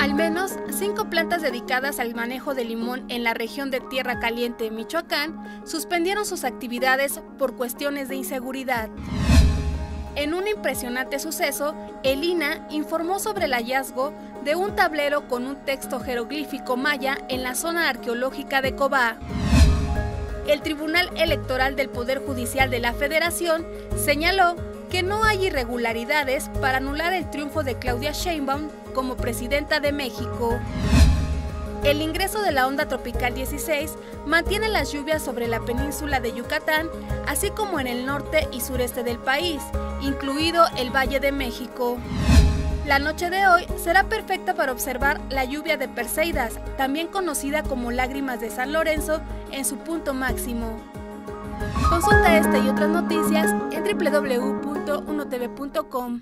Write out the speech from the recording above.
Al menos cinco plantas dedicadas al manejo de limón en la región de Tierra Caliente, Michoacán, suspendieron sus actividades por cuestiones de inseguridad. En un impresionante suceso, el INA informó sobre el hallazgo de un tablero con un texto jeroglífico maya en la zona arqueológica de Cobá. El Tribunal Electoral del Poder Judicial de la Federación señaló que no hay irregularidades para anular el triunfo de Claudia Sheinbaum como presidenta de México. El ingreso de la onda tropical 16 mantiene las lluvias sobre la península de Yucatán, así como en el norte y sureste del país, incluido el Valle de México. La noche de hoy será perfecta para observar la lluvia de Perseidas, también conocida como lágrimas de San Lorenzo, en su punto máximo. Consulta esta y otras noticias en www.unotv.com.